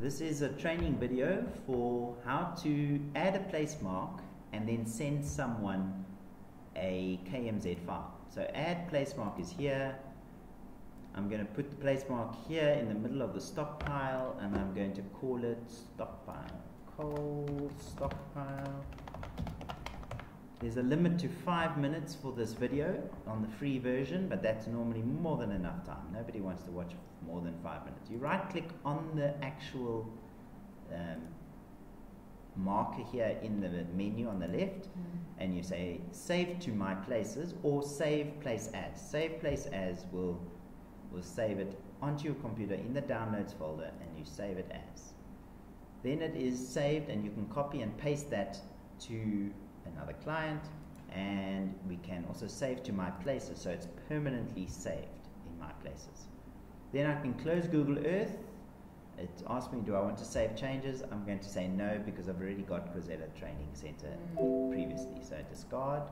This is a training video for how to add a place mark and then send someone a KMZ file. So add place mark is here. I'm going to put the place mark here in the middle of the stockpile and I'm going to call it stockpile. Coal stockpile. There's a limit to five minutes for this video on the free version, but that's normally more than enough time. Nobody wants to watch more than five minutes. You right click on the actual um, marker here in the menu on the left, mm. and you say save to my places or save place as. Save place as will, will save it onto your computer in the downloads folder, and you save it as. Then it is saved, and you can copy and paste that to another client and we can also save to my places so it's permanently saved in my places. Then I can close Google Earth. It asks me, do I want to save changes? I'm going to say no because I've already got Crozetta Training Center previously. So discard.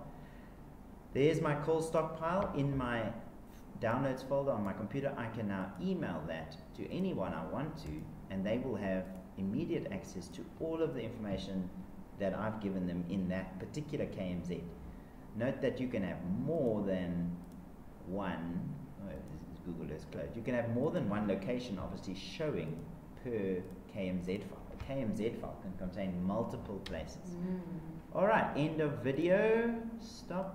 There's my coal stockpile in my downloads folder on my computer. I can now email that to anyone I want to, and they will have immediate access to all of the information that I've given them in that particular KMZ. Note that you can have more than one, oh, Google is closed, you can have more than one location obviously showing per KMZ file. A KMZ file can contain multiple places. Mm. All right, end of video, stop.